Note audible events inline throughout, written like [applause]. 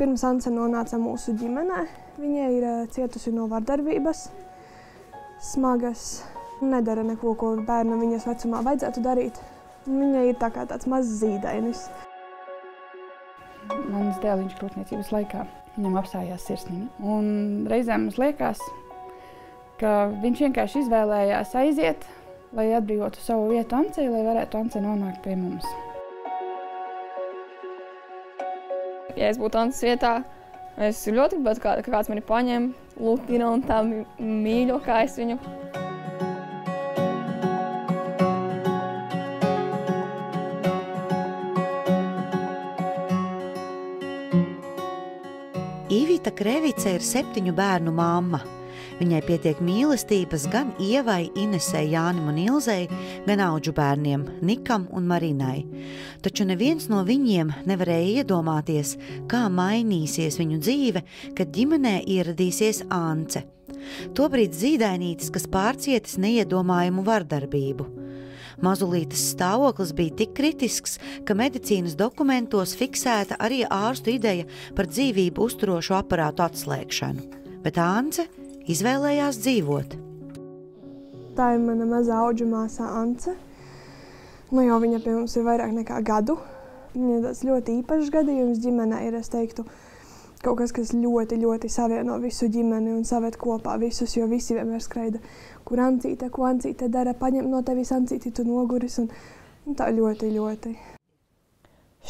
Pirms Anse nonāca mūsu ģimenē, viņa ir eh, cietusi no vardarbības, smagas, nedara neko, ko bērnam viņas vecumā vajadzētu darīt. Viņa ir tā kā tāds mazs zīdainis. Mans dēliņš grūtniecības laikā viņam apstājās sirsniņa. Un reizēm mums liekas, ka viņš vienkārši izvēlējās aiziet, lai atbrīvotu savu vietu Ancei, lai varētu Ance nonākt pie mums. Ja es būtu Ances vietā, es ļoti gribētu, kā, ka kāds mani paņem, lutina un tā mīļo, kā es viņu. Ivita Krevice ir septiņu bērnu mamma. Viņai pietiek mīlestības gan Ievai, Inesai, Jānim un Ilzei, gan auģu bērniem Nikam un Marinai. Taču neviens no viņiem nevarēja iedomāties, kā mainīsies viņu dzīve, kad ģimenē ieradīsies Ance. Tobrīd zīdainītis, kas pārcietis neiedomājumu vardarbību. Mazulītes stāvoklis bija tik kritisks, ka medicīnas dokumentos fiksēta arī ārstu ideja par dzīvību uzturošu aparātu atslēgšanu. Bet Ance izvēlējās dzīvot. Tā ir mana mazā auga māsa Ance. Nu, jau viņa pie mums ir vairāk nekā gadu. Viņa ir tāds ļoti īpašs gadījums ģimenē, ir es teiktu, kaut kas, kas ļoti, ļoti savieno visu ģimeni un saved kopā visus, jo visi vienmēr skraida, kur ancīte, ko ancīte dara, paņem no tevis ancīti, tu noguris un, un tā ļoti, ļoti.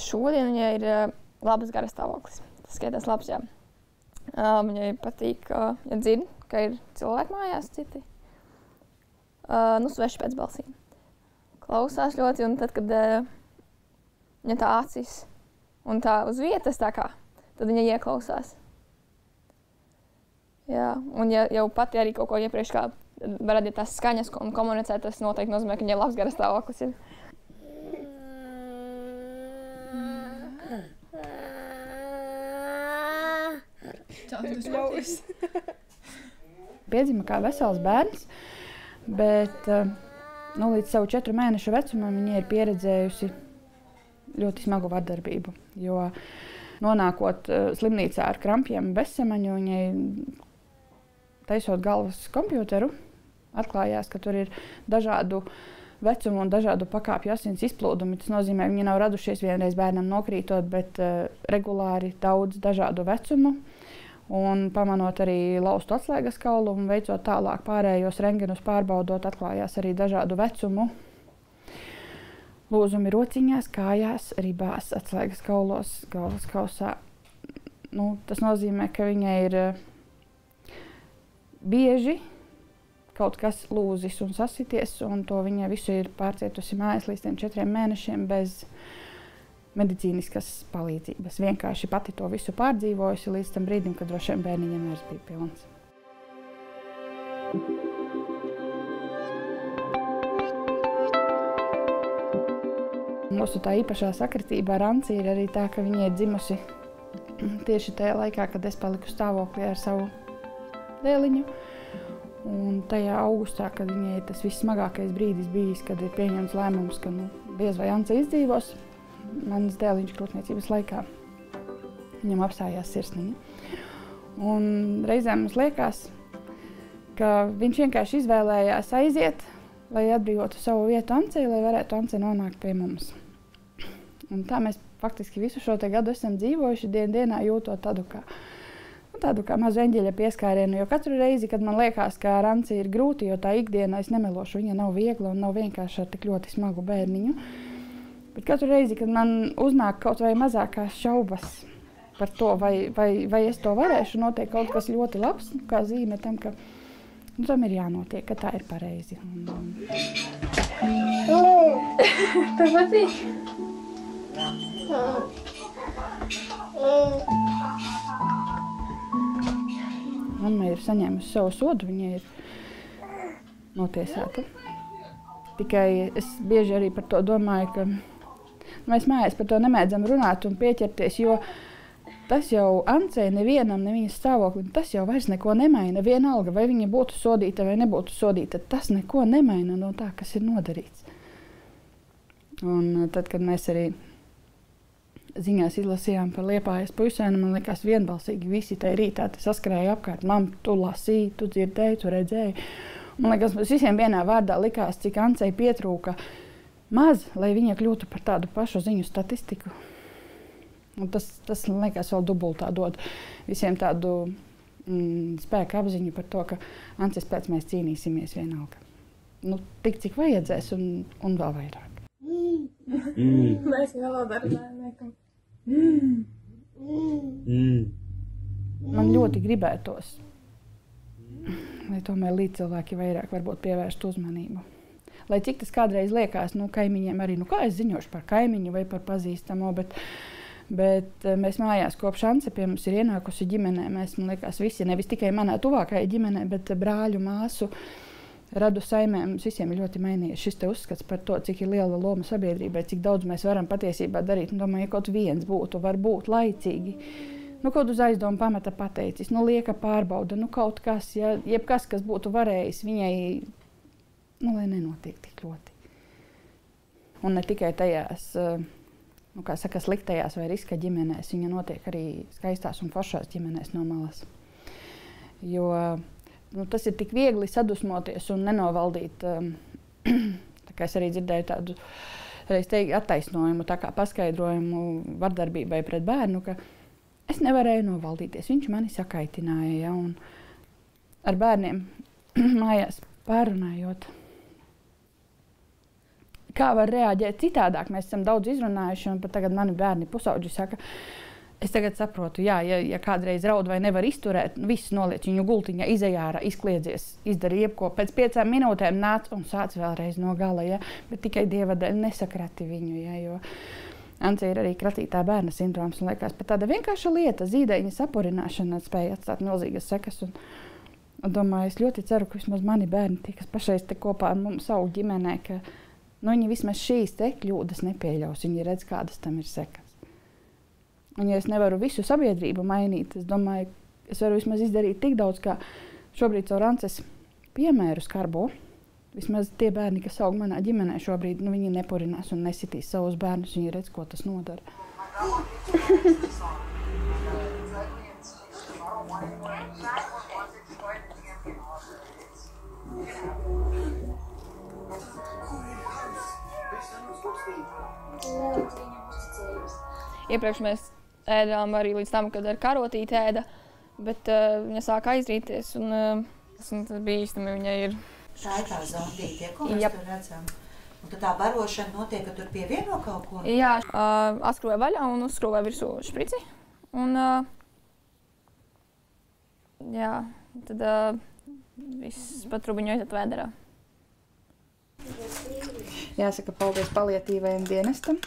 Šodien viņai ir uh, labs garas stāvoklis. Tas skaitās labs, jā. Uh, viņai patīk, uh, ja dzird, ka ir cilvēki mājās citi. Uh, nu, sveši pēc balsīm. Klausās ļoti, un tad, kad uh, viņa tā acis un tā uz vietas tā kā tad viņa ieklausās. Jā, un ja jau pati arī kaut ko iepriekš kā radīt tās skaņas un komunicēt, tas noteikti nozīmē, ka viņai labs garas stāvoklis ir. [laughs] [laughs] Piedzima kā vesels bērns, bet eh, nu, līdz savu četru mēnešu vecumam viņa ir pieredzējusi ļoti smagu vardarbību. Jo nonākot uh, slimnīcā ar krampjiem, bezsamaņu, viņai taisot galvas komputeru, atklājās, ka tur ir dažādu vecumu un dažādu pakāpju asins izplūdumi. Tas nozīmē, ka viņi nav radušies vienreiz bērnam nokrītot, bet uh, regulāri daudz dažādu vecumu. Un pamanot arī laustu atslēgas kaulu un veicot tālāk pārējos rengenus pārbaudot, atklājās arī dažādu vecumu Lūzumi rociņās, kājās, ribās, atslēgas kaulos, galvas kausā. Nu, tas nozīmē, ka viņai ir uh, bieži kaut kas lūzis un sasities, un to viņa visu ir pārcietusi mājās līdz tiem četriem mēnešiem bez medicīniskas palīdzības. Vienkārši pati to visu pārdzīvojusi līdz tam brīdim, kad droši vien bērniņam vairs bija pilns. Mūsu tā īpašā sakritība ar Anci ir arī tā, ka viņa ir dzimusi [clears throat] tieši tajā laikā, kad es paliku stāvoklī ar savu dēliņu. Un tajā augustā, kad viņai tas vissmagākais brīdis bijis, kad ir pieņemts lēmums, ka nu, diez vai Anci izdzīvos, mans dēliņš grūtniecības laikā viņam apstājās sirsniņa. Un reizēm mums liekas, ka viņš vienkārši izvēlējās aiziet, lai atbrīvotu savu vietu Ancei, lai varētu Ance nonākt pie mums. Un tā mēs faktiski visu šo gadu esam dzīvojuši, dien dienā jūtot tādu kā, nu, tādu kā mazu eņģeļa pieskārienu. Jo katru reizi, kad man liekas, ka ar Anci ir grūti, jo tā ikdiena es nemelošu, viņa nav viegla un nav vienkārši ar tik ļoti smagu bērniņu. Bet katru reizi, kad man uznāk kaut vai mazākās šaubas par to, vai, vai, vai es to varēšu, notiek kaut kas ļoti labs, kā zīme tam, ka nu, tam ir jānotiek, ka tā ir pareizi. Un... [laughs] Tev patīk? Mamma ir saņēmusi savu sodu, viņa ir notiesāta. Tikai es bieži arī par to domāju, ka mēs mājās par to nemēdzam runāt un pieķerties, jo tas jau Ancei nevienam, ne viņas stāvoklim, tas jau vairs neko nemaina. Vienalga, vai viņa būtu sodīta vai nebūtu sodīta, tas neko nemaina no tā, kas ir nodarīts. Un tad, kad mēs arī ziņās izlasījām par liepājas puisēnu, man liekas, vienbalsīgi visi tajā rītā saskrēja apkārt. Mam, tu lasīji, tu dzirdēji, tu redzēji. Man liekas, mums visiem vienā vārdā likās, cik Ancei pietrūka maz, lai viņa kļūtu par tādu pašu ziņu statistiku. Un tas, tas man liekas, vēl dubultā dod visiem tādu mm, spēku apziņu par to, ka Ancis pēc mēs cīnīsimies vienalga. Nu, tik cik vajadzēs, un, un vēl vairāk. Mēs vēl darām. Man ļoti gribētos, lai tomēr līdzcilvēki vairāk pievērstu uzmanību. Lai cik tas kādreiz liekas, nu, kaimiņiem arī, nu, kā es ziņošu par kaimiņu vai par pazīstamo, bet, bet eh, mēs mājās kopš Anse pie mums ir ienākusi ģimenē. Mēs, man liekas, visi, nevis tikai manā tuvākajā ģimenē, bet brāļu māsu. Radu saimē mums visiem ir ļoti mainījies šis uzskats par to, cik liela loma sabiedrībai, cik daudz mēs varam patiesībā darīt. Nu, domāju, ja kaut viens būtu, varbūt laicīgi nu, kaut uz aizdomu pamata pateicis, nu, lieka pārbauda, nu, kaut kas, ja, jebkas, kas būtu varējis viņai nu, lai nenotiek tik ļoti. Un ne tikai tajās, eh, nu, kā saka, sliktajās vai riska ģimenēs, viņa notiek arī skaistās un foršās ģimenēs no malas. Jo nu, tas ir tik viegli sadusmoties un nenovaldīt. [clears throat] Um, es arī dzirdēju tādu teiktu, attaisnojumu, tā kā paskaidrojumu vardarbībai pret bērnu, ka es nevarēju novaldīties. Viņš mani sakaitināja. Ja, ar bērniem [clears throat] mājās pārunājot kā var reaģēt citādāk. Mēs esam daudz izrunājuši, un pat tagad mani bērni pusauģi saka, es tagad saprotu, jā, ja, ja kādreiz raud vai nevar izturēt, viss noliec viņu gultiņā, izējā izkliedzies, izdarīja jebko. Pēc piecām minūtēm nāc un sāc vēlreiz no gala, ja? bet tikai dieva dēļ nesakrati viņu. Ja? Jo, Ancija ir arī kratītā bērna sindroms. Man liekas, pat tāda vienkārša lieta, zīdaiņa sapurināšana spēja atstāt milzīgas sekas. Un, un domāju, es ļoti ceru, ka vismaz mani bērni, tie, kas pašreiz te kopā ar mums, savu ģimenē, ka nu, viņi vismaz šīs kļūdas nepieļaus. Viņi redz, kādas tam ir sekas. Un, ja es nevaru visu sabiedrību mainīt, es domāju, es varu vismaz izdarīt tik daudz, kā šobrīd caur Ances piemēru skarbo. Vismaz tie bērni, kas aug manā ģimenē, šobrīd nu, viņi nepurinās un nesitīs savus bērnus. Viņi redz, ko tas nodara. [laughs] Iepriekš mēs ēdām arī līdz tam, kad ar karotīti ēda, bet uh, viņa sāka aizrīties. Un, uh, tas bija īstenībā viņai ir. Tā ir tā zondīte, ko mēs tur redzam. Un tad tā barošana notiek, ka tur pievieno kaut ko? Jā, uh, atskrūvē vaļā un uzskrūvē virsū šprici. Un, uh, jā, tad uh, viss pat rubiņu aiziet vēderā. Jāsaka paldies palietīvajam dienestam,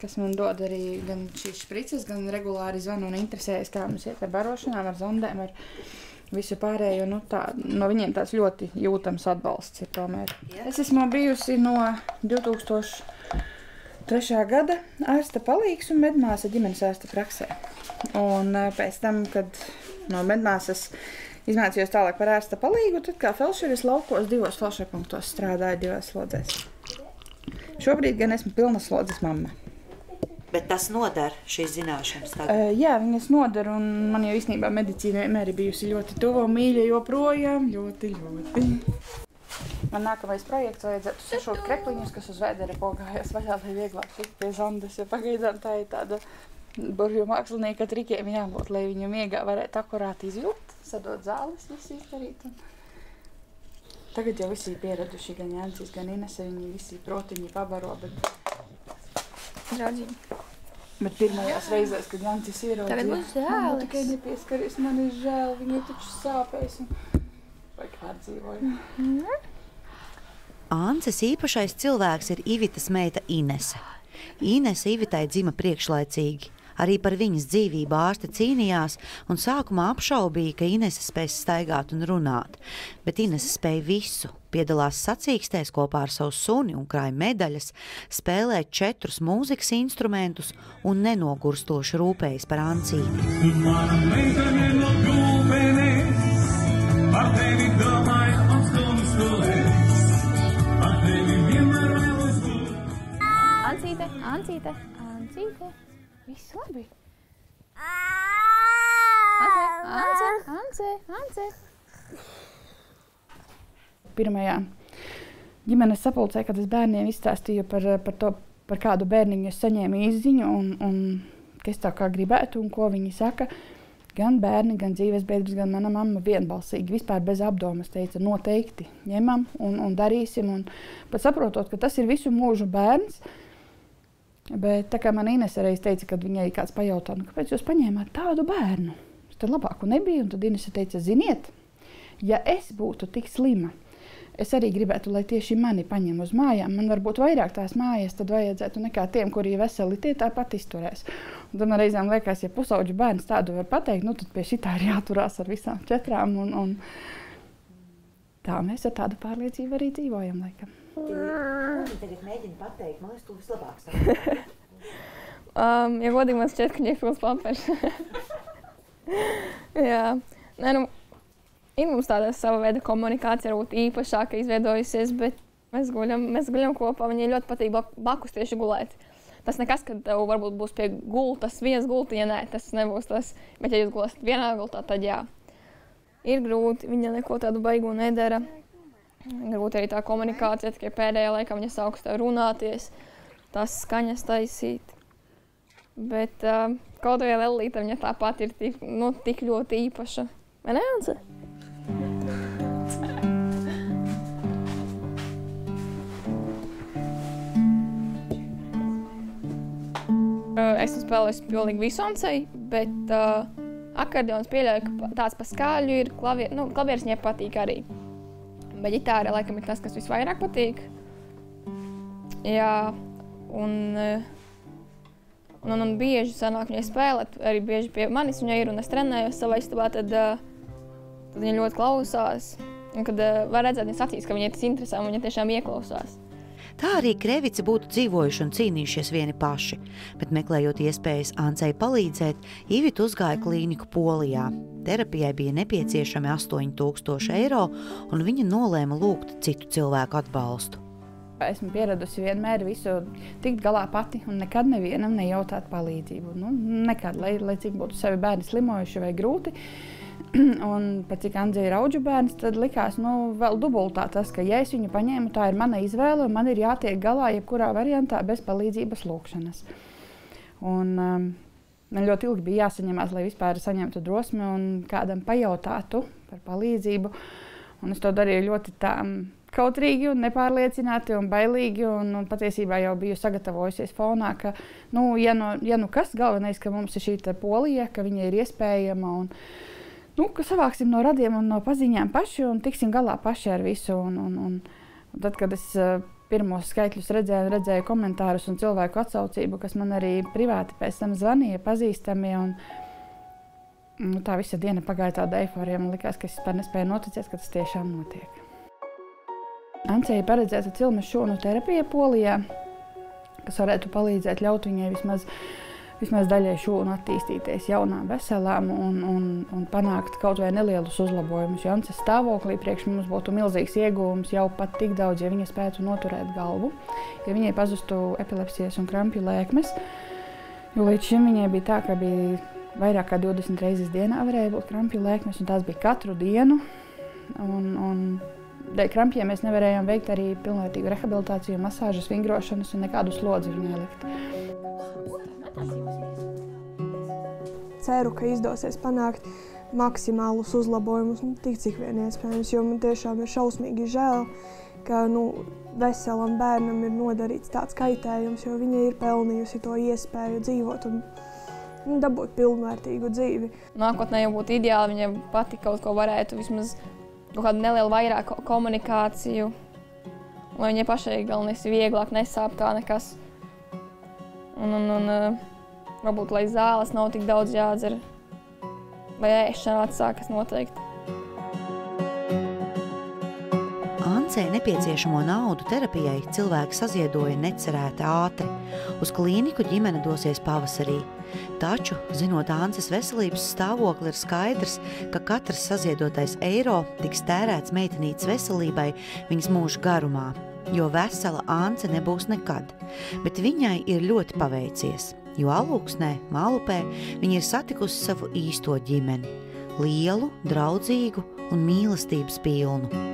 kas man dod arī gan šīs sprices, gan regulāri zvanu un interesējas, kā mums iet ar barošanām, ar zondēm, ar visu pārējo. Nu, tā, no viņiem tāds ļoti jūtams atbalsts ir tomēr. Es esmu bijusi no 2003. gada ārsta palīgs un medmāsa ģimenes ārsta praksē. Un pēc tam, kad no medmāsas izmācījos tālāk par ārsta palīgu, tad kā felšeris laukos divos felšerpunktos strādāju divās slodzēs. Šobrīd gan esmu pilna slodzes mamma. Bet tas nodara šīs zināšanas. Tagad. Uh, jā, viņas nodara. Man jau īstenībā medicīna vienmēr ir bijusi ļoti tuva un mīļa joprojām. Ļoti, ļoti. Man nākamais projekts vajadzētu sešot krepliņus, kas uz vēdera pogājās vaļā, lai vieglāk tikt pie zondas. Ja pagaidām tā ir tāda burvju mākslinieka trikiem jābūt, lai viņu miegā varētu akurāt izjūt, sadot zāles, visu izdarīt. Un... Tagad jau visi ir pieraduši, gan Jānis, gan Inese, viņi visi protiņi pabaro, bet... Draudzīgi. Bet pirmajās reizēs, kad Jānis ieraudzīja, tagad būs žēl. Tikai nepieskaries, man ir žēl, viņi taču sāpēs. Un... Vai kā dzīvoja? Mm. Ances īpašais cilvēks ir Ivitas meita Inese. Inese Ivitai dzima priekšlaicīgi. Arī par viņas dzīvību ārste cīnījās un sākumā apšaubīja, ka Inese spēs staigāt un runāt. Bet Inese spēja visu. Piedalās sacīkstēs kopā ar savu suni un krāja medaļas, spēlē četrus mūzikas instrumentus un nenogurstoši rūpējas par ancīti. Par tevi domāju un stundu skolēs, par tevi vienmēr vēlos būt. Ancīte, Ancīte, Ancīte. Viss labi. Ance, Ance, Ance. Pirmajā ģimenes sapulcē, kad es bērniem izstāstīju par, par to, par kādu bērniņu es saņēmu izziņu un, un kas tā kā gribētu un ko viņi saka. Gan bērni, gan dzīves biedrs, gan mana mamma vienbalsīgi, vispār bez apdomas teica, noteikti ņemam un, un darīsim. Un pat saprotot, ka tas ir visu mūžu bērns, bet tā kā man Inese reiz teica, kad viņai kāds pajautā, nu, kāpēc jūs paņēmāt tādu bērnu? Tad labāku nebija, tad Inese teica, ziniet, ja es būtu tik slima, es arī gribētu, lai tieši mani paņem uz mājām. Man varbūt vairāk tās mājas tad vajadzētu nekā tiem, kuri ir veseli, tie tāpat izturēs. Un tad man reizēm liekas, ja pusauģu bērns tādu var pateikt, nu tad pie šitā ir jāturās ar visām četrām. Un, un tā mēs ar tādu pārliecību arī dzīvojam. Laikam. Tagad mēģina pateikt, man liekas, tu vislabāk [laughs] saproti. Um, ja godīgi, man šķiet, ka viņai ir pilns papers. [laughs] Jā, Nē, nu, ir mums tāda sava veida komunikācija, varbūt īpašāka izveidojusies, bet mēs guļam, mēs guļam kopā. Viņai ļoti patīk blakus tieši gulēt. Tas nekas, ka tev varbūt būs pie gultas viens gultiņa, nē, tas nebūs tas. Bet, ja jūs gulēsiet vienā gultā, tad jā. Ir grūti, viņa neko tādu baigu nedara. Grūti arī tā komunikācija, tikai pēdējā laikā viņa sāks tev runāties, tās skaņas taisīt. Bet uh, kaut vai Lelīte, viņa tāpat ir tik, nu, tik ļoti īpaša. Vai ne, Anse? Es spēlēju pilnīgi visu ansēju, bet uh, akordeons pieļauju, ka tāds pa skaļu ir klavier, nu, klavieris viņai patīk arī. Bet ģitāra laikam ir tas, kas visvairāk patīk. Jā, un, un, un, un bieži sanāk viņai spēlēt, arī bieži pie manis viņa ir un es trenējos savā istabā, tad, tad viņa ļoti klausās. Un kad var redzēt viņas acīs, ka viņai tas interesē un viņa tiešām ieklausās. Tā arī Krevici būtu dzīvojuši un cīnījušies vieni paši, bet meklējot iespējas Ancei palīdzēt, Ivita uzgāja klīniku Polijā. Terapijai bija nepieciešami 8000 eiro, un viņa nolēma lūgt citu cilvēku atbalstu. Esmu pieradusi vienmēr visu tikt galā pati un nekad nevienam nejautāt palīdzību. Nu, nekad, lai, lai cik būtu sevi bērni slimojuši vai grūti. [clears throat] un pēc cik Andrzej ir auģu bērns, tad likās, nu, vēl dubultā tas, ka, ja es viņu paņēmu, tā ir mana izvēle, un man ir jātiek galā jebkurā variantā bez palīdzības lūkšanas. Un, um, man ļoti ilgi bija jāsaņemās, lai vispār saņemtu drosmi un kādam pajautātu par palīdzību. Un es to darīju ļoti tā, kautrīgi, un nepārliecināti un bailīgi. Un, un patiesībā jau biju sagatavojusies fonā, ka, nu, ja nu, ja nu kas, galvenais, ka mums ir šī polija, ka viņa ir iespējama. Un, nu, ka savāksim no radiem un no paziņām paši un tiksim galā paši ar visu. Un, un, un, un tad, kad es uh, pirmos skaitļus redzēju, redzēju komentārus un cilvēku atsaucību, kas man arī privāti pēc tam zvanīja, pazīstami. Un, nu, tā visa diena pagāja tādā eiforijā. Man liekas, ka es vispār nespēju noticēt, ka tas tiešām notiek. Ancija paredzēta cilmes šūnu terapija Polijā, kas varētu palīdzēt ļaut viņai vismaz vismaz daļai šūnu attīstīties jaunām, veselām un, un, un panākt kaut vai nelielus uzlabojumus. Jo Ances stāvoklī priekš mums būtu milzīgs iegūms jau pat tik daudz, ja viņa spētu noturēt galvu, ja viņai pazustu epilepsijas un krampju lēkmes. Jo līdz šim viņai bija tā, ka bija vairāk kā 20 reizes dienā varēja būt krampju lēkmes, un tās bija katru dienu. Un, un Dēļ krampjiem mēs nevarējām veikt arī pilnvērtīgu rehabilitāciju, masāžas, vingrošanas un nekādu slodzi viņai likt. Ceru, ka izdosies panākt maksimālus uzlabojumus, nu, tik cik vien iespējams. Jo man tiešām ir šausmīgi žēl, ka nu, veselam bērnam ir nodarīts tāds kaitējums, jo viņa ir pelnījusi to iespēju dzīvot un nu, dabūt pilnvērtīgu dzīvi. Nākotnē jau būtu ideāli, viņai pati kaut ko varētu vismaz kaut kādu nelielu vairāk komunikāciju, lai viņai pašai galvenais vieglāk nesāp kā nekas. Un, un, un uh, varbūt, lai zāles nav tik daudz jādzer, vai ēšana atsākas noteikti. Ancei nepieciešamo naudu terapijai cilvēki saziedoja necerēti ātri. Uz klīniku ģimene dosies pavasarī. Taču, zinot Ances veselības stāvokli, ir skaidrs, ka katrs saziedotais eiro tiks tērēts meitenītes veselībai viņas mūža garumā jo vesela Ance nebūs nekad, bet viņai ir ļoti paveicies. jo alūksnē, Mālupē, viņa ir satikusi savu īsto ģimeni – lielu, draudzīgu un mīlestības pilnu.